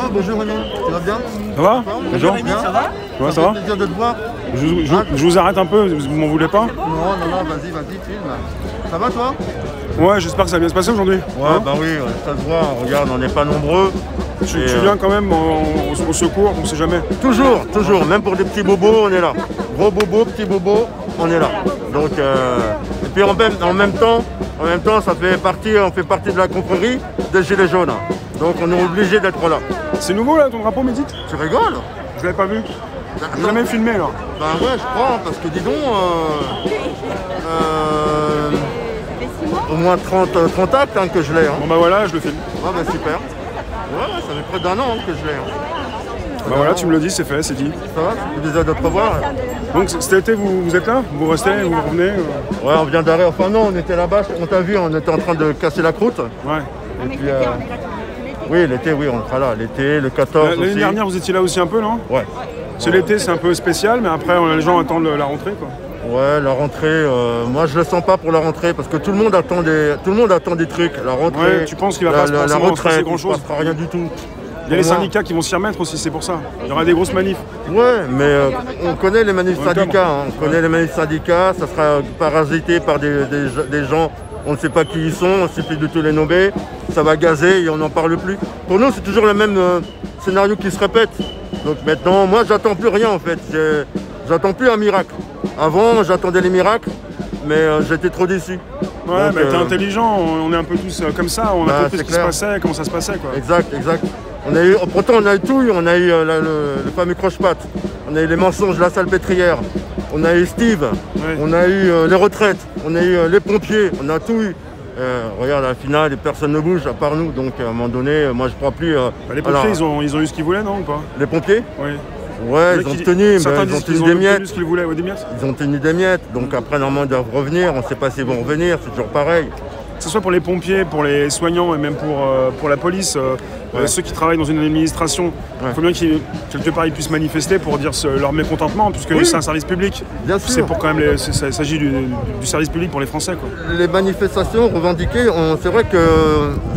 Oh, bonjour Rémi, tu vas bien Ça va Bonjour Bien Ça va Ouais, ça va plaisir de te voir. je, je- je vous arrête un peu, vous m'en voulez pas Non, non, non, vas-y, vas-y, filme. Ça va toi Ouais, j'espère que ça va bien se passer aujourd'hui. Ouais, bah oui, ça se voit, regarde, on n'est pas nombreux. Tu, Et, euh, viens quand même au, au- au secours, on sait jamais. Toujours, toujours, même pour des petits bobos, on est là. Gros bobos, petits bobos, on est là. Donc, euh, et puis en même, en même temps, en même temps, ça fait partie, on fait partie de la confrérie des Gilets jaunes. Donc on est obligé d'être là. C'est nouveau là ton drapeau Médite? Tu rigoles? Je l'avais pas vu. Bah, Vous l'avez même filmé là. Bah ouais, je crois, parce que dis donc, euh, euh, au moins 30, euh, 30 actes hein, que je l'ai. Hein. Bon bah voilà, je le filme. Ouais, bah super. Ouais, ouais, ça fait près d'un an hein, que je l'ai. hein. Bah voilà, tu me le dis, c'est fait, c'est dit. Ça va, fait plaisir de te revoir. Donc cet été, vous, vous êtes là? Vous restez Vous revenez euh Ouais, on vient d'arrêter. Enfin non, on était là-bas, on t'a vu, on était en train de casser la croûte. Ouais. Et puis, euh, oui, l'été, oui, on sera là. L'été, le 14 L'année dernière, vous étiez là aussi un peu, non Ouais. C'est l'été, c'est un peu spécial, mais après, on- les gens attendent la rentrée quoi. Ouais, la rentrée, euh, moi je le sens pas pour la rentrée parce que tout le monde attend des, tout le monde attend des trucs. La rentrée, Ouais, tu penses qu'il va la, pas se la, la retraite, passer il grand-chose se passera rien du tout. Il y a les syndicats qui vont s'y remettre aussi, c'est pour ça. Il y aura des grosses manifs. Ouais, mais euh, on connaît les manifs syndicats, hein. on connaît les manifs syndicats, ça sera parasité par des, des- des gens, on ne sait pas qui ils sont, on plus du tout les nommer, ça va gazer et on n'en parle plus. Pour nous, c'est toujours le même euh, scénario qui se répète. Donc maintenant, moi, j'attends plus rien en fait, j'attends plus un miracle. Avant, j'attendais les miracles, mais euh, j'étais trop déçu. Ouais, Donc, bah t'es euh, intelligent, on est un peu tous comme ça, on a Bah, compris ce qui se passait, comment ça se passait quoi. Exact, exact. On a eu, pourtant, on a eu tout. On a eu la- le, le fameux croche-patte. On a eu les mensonges de la salpêtrière. On a eu Steve. Ouais. On a eu euh, les retraites. On a eu euh, les pompiers. On a tout eu. Euh, regarde, à la finale, personne ne bouge à part nous. Donc, à un moment donné, moi, je crois plus. Bah, les pompiers, alors, ils, ont, ils ont eu ce qu'ils voulaient, non ou pas? Les pompiers? Oui. Ouais, ils ont tenu. Ils ont tenu ont des miettes. ce qu'ils voulaient, ouais, des miettes. Ils ont tenu des miettes. Donc, après, normalement, ils doivent revenir. On ne sait pas s'ils vont revenir. C'est toujours pareil. Que ce soit pour les pompiers, pour les soignants et même pour, euh, pour la police, euh, euh, Ouais. ceux qui travaillent dans une administration, il Ouais. faut bien qu'ils, quelque part, ils puissent manifester pour dire ce- leur mécontentement, puisque Oui. c'est un service public. Bien sûr. C'est pour quand même, les- c'est- ça, il s'agit du, du service public pour les Français. Quoi. les manifestations revendiquées, on- c'est vrai que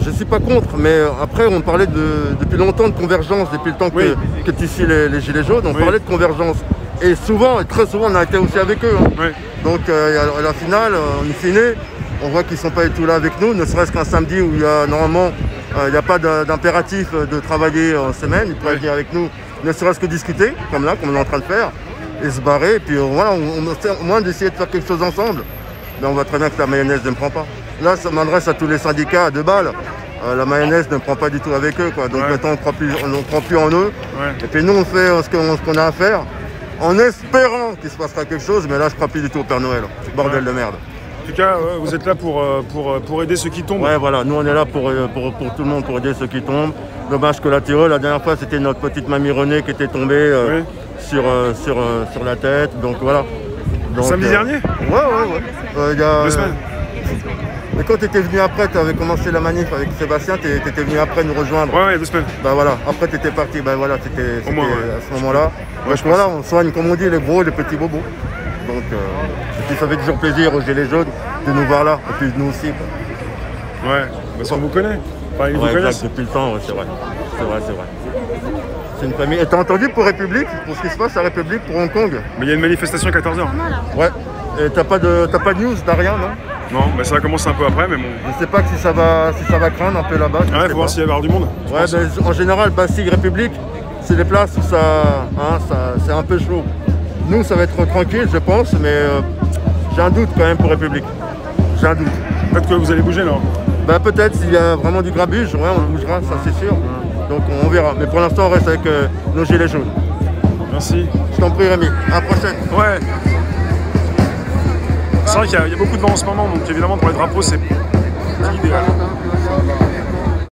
je ne suis pas contre, mais après on parlait de- depuis longtemps de convergence, depuis le temps que, Oui. que suis les, les Gilets jaunes, on Oui. parlait de convergence. Et souvent, et très souvent, on a été aussi avec eux. hein. Donc euh, à la finale, euh, in fine, on voit qu'ils ne sont pas du tout là avec nous, ne serait-ce qu'un samedi où il y a normalement euh, il n'y a pas d'impératif de travailler en semaine, ils pourraient venir avec nous, ne serait-ce que discuter, comme là, comme on est en train de faire, et se barrer, et puis euh, voilà, on, au moins d'essayer de faire quelque chose ensemble. Mais on voit très bien que la mayonnaise ne prend pas. Là, ça m'adresse à tous les syndicats à deux balles. Euh, la mayonnaise ne prend pas du tout avec eux. Quoi. Donc Ouais. maintenant, on ne croit, plus- en eux. Ouais. Et puis nous, on fait ce qu'on ce qu'on a à faire en espérant qu'il se passera quelque chose. Mais là, je ne crois plus du tout au Père Noël. Bordel de merde. En tout cas, vous êtes là pour, euh, pour, euh, pour aider ceux qui tombent. Ouais, voilà. Nous, on est là pour, euh, pour, pour tout le monde, pour aider ceux qui tombent. Dommage collatéraux. La dernière fois, c'était notre petite mamie Renée qui était tombée euh, sur, euh, sur, euh, sur la tête. Donc voilà. Donc, Samedi dernier Ouais, ouais, ouais. Il y a, Deux semaines Mais quand tu étais venu après, tu avais commencé la manif avec Sébastien, tu étais venu après nous rejoindre. Ouais, ouais, deux semaines. Bah voilà, après tu étais parti, bah voilà, c'était ouais. à ce moment-là. Ouais, je voilà, on soigne comme on dit les gros et les petits bobos. Donc euh, ça fait toujours plaisir aux Gilets jaunes de nous voir là, et puis nous aussi. quoi. Ouais, parce qu'on vous connaît. Enfin, ils vous connaissent. depuis le temps, ouais, c'est vrai. C'est vrai, c'est vrai. C'est une famille. Et t'as entendu pour République, pour ce qui se passe à République, pour Hong Kong? Mais il y a une manifestation à 14h. Ouais. Et t'as pas de t'as pas de news, t'as rien, non? Non, mais ça va commencer un peu après, mais bon. Je sais pas si ça va si ça va craindre un peu là-bas. je Ouais, faut voir s'il va y avoir du monde. Ouais, pense. ben, en général, Bastille République, c'est des places où ça, hein, ça- c'est un peu chaud. Nous, ça va être tranquille, je pense, mais euh, j'ai un doute quand même pour République. J'ai un doute. Peut-être que vous allez bouger là. Ben, peut-être s'il y a vraiment du grabuge, ouais, on bougera, ça c'est sûr. Donc on verra. Mais pour l'instant, on reste avec euh, nos gilets jaunes. Merci. Je t'en prie, Rémi. À la prochaine. Ouais. C'est vrai qu'il y, a- il y a beaucoup de vent en ce moment, donc évidemment pour les drapeaux c'est idéal.